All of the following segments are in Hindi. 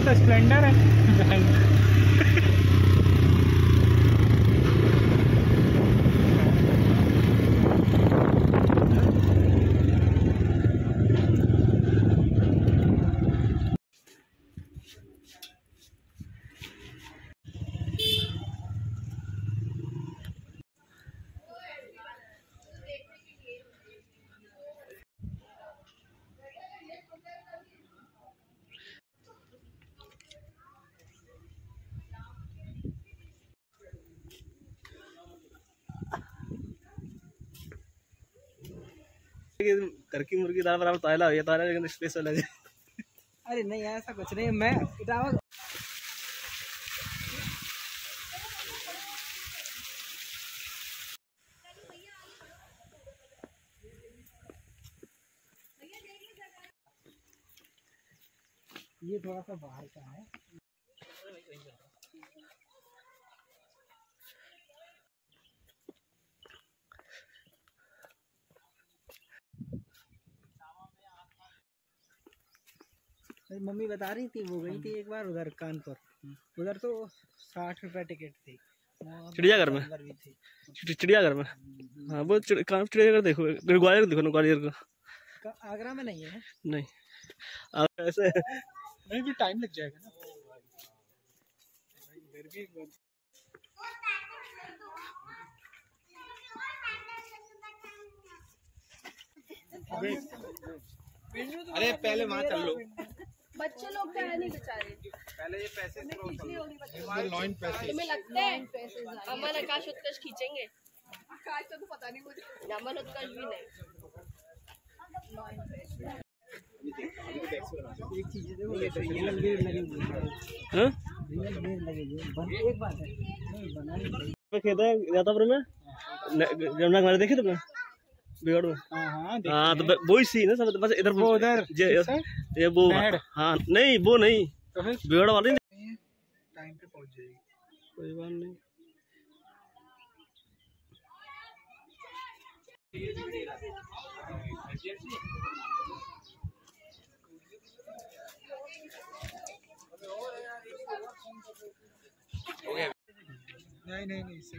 मेरी तो स्प्लेंडर है। घर की मुर्गी दाल बराबर ताला हो ताला लेकिन स्पेशल है। अरे नहीं, ऐसा कुछ नहीं, मैं इटावा ये थोड़ा सा बाहर का है। मेरी मम्मी बता रही थी वो गई थी एक बार उधर कानपुर। उधर तो साठ रुपए टिकट थी। चिड़ियाघर में? चिड़ियाघर में? हाँ वो चिड़- चिड़ियाघर देखो। ग्वालियर देखो ना ग्वालियर का। आगरा में नहीं है? नहीं। अब ऐसे नहीं भी टाइम लग जाएगा ना। इधर भी एक बार अरे पहले वहाँ चल लो। बच्चे लोग क्या है नहीं बेचारे। पहले ये पैसे लॉइन पैसे। तुम्हें लगता है। अमन आकाश उत्कर्ष खींचेंगे। आकाश तो पता नहीं मुझे। अमन उत्कर्ष भी नहीं। एक चीज़ है तो है हाँ है है खेता है यातापुर में गमला हमारे देखे तुमने? बिगड़ हाँ हाँ हाँ तो वही सीन है सब बस इधर वो उधर ये वो हाँ नहीं वो नहीं। तो बिगड़ वाली नहीं। टाइम पे पहुँच जाएगी। कोई बात नहीं। नहीं नहीं नहीं इससे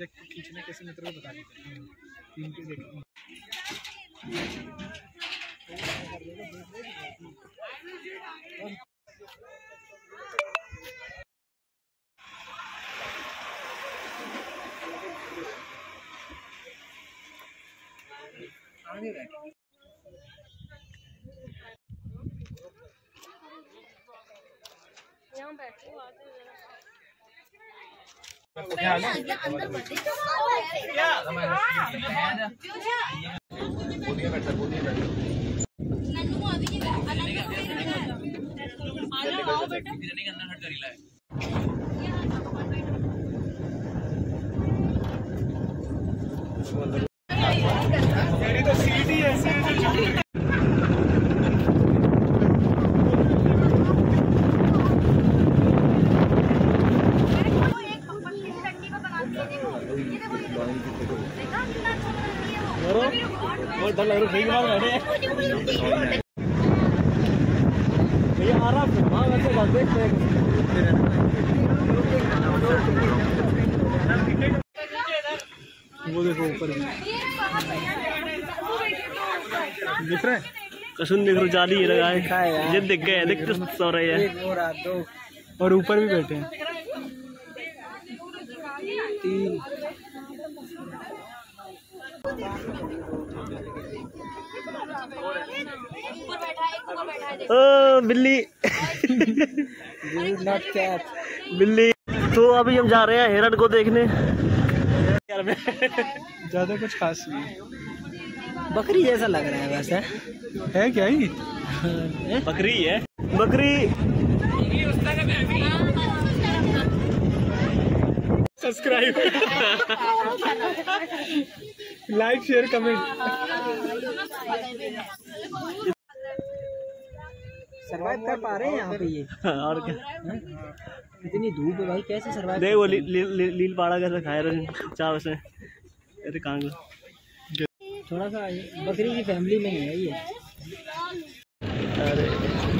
देख खींचना कैसे मैं तेरे को बता देता हूँ। तीन पे देख। आगे बैठ। यहाँ बैठो आते मेरी तो सीट ही ऐसी है जो झुक और वो देखो ऊपर दिख रहा कसुन देख रहा जाली लगा है। ये दिख गए देख तो सो रहे हैं। और ऊपर भी बैठे हैं तीन बिल्ली। बिल्ली। तो अभी हम जा रहे हैं हिरण को देखने। ज़्यादा कुछ खास नहीं बकरी जैसा लग रहा है वैसे। है क्या ही। बकरी है। बकरी। Subscribe like share comment survive कर पा रहे हैं यहाँ पे ये। और क्या? इतनी धूप है भाई कैसे सरवाइव देख वो ली, ली, ली, लील पाड़ा कैसे खाए रहे चाव से। अरे कांग थोड़ा सा बकरी की फैमिली में ही है ये। अरे।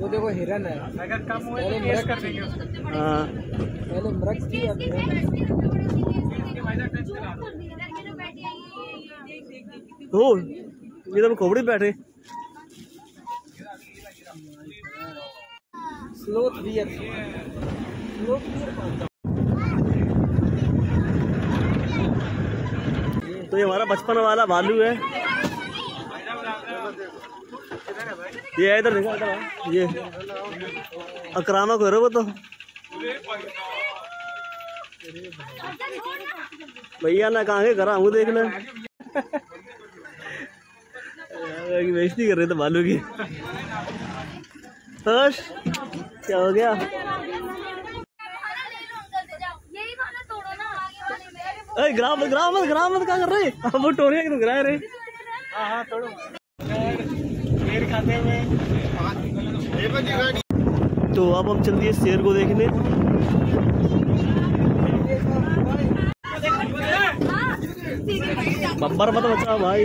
है वो देखो हिरन है अगर कम हुए तो केस कर देंगे उसको हाँ पहले मृग थी अब ओ ये तो खोपड़ी पे बैठे स्लोथ बियर स्लोथ बियर कौन सा तो ये हमारा बचपन वाला भालू है ये है इधर देखा, इधर ये। हो रहा वो तो। भैया, ना कहाँ के घर आऊँ देख ले बेइज्जती कर रहे थे भालू की। क्या हो गया? ग्राम ग्राम ग्राम क्या कर रहे? वो टोरिया गिरा रहे? हाँ हाँ तोड़ो। खाते हुए तो अब हम चल दिए शेर को देखने। बब्बर मत बचा भाई।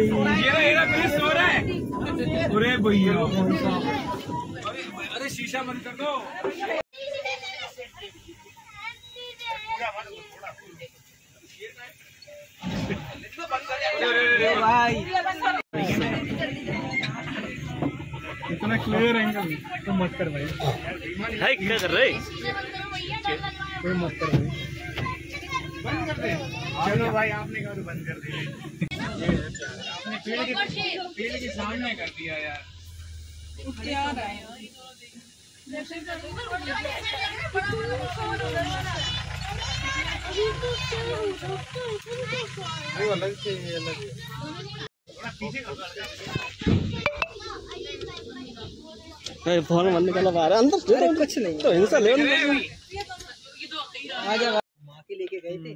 अरे भैया। अरे शीशा बंद कर दो। भाई। इतना क्लियर एंगल तो मत कर भाई है क्या कर रहे कोई मत कर भाई चलो भाई आपने कहा तो बंद कर दिया आपने पेड़ के पेड़ के सामने कर दिया यार। वो अलग से अलग है फ़ोन मन निकाला बाहर अंदर कुछ नहीं। तो हिंसा ले आ जा माँ के लेके गए थे।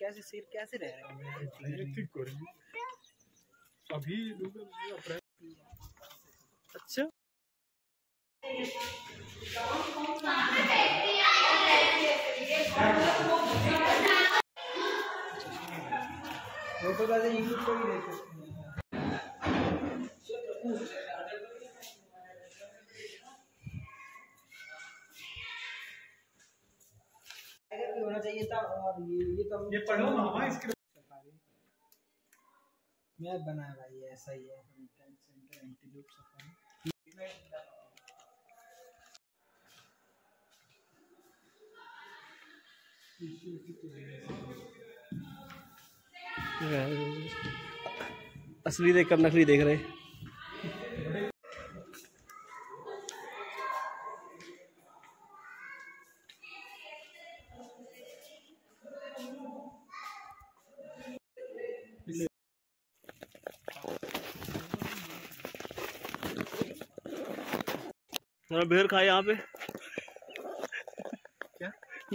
कैसे शेर कैसे रह रहे हैं? ठीक हो अभी अच्छा। वो तो यूट्यूब पे भी देख। ये ये तो ये पढ़ो मामा इसके मैं बनाया भाई ऐसा ही है। असली देख कर नकली देख रहे बेर खाए यहाँ पे। क्या?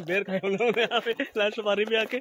बेर खाए हम लोगों ने यहाँ पे लाल सफारी में आके।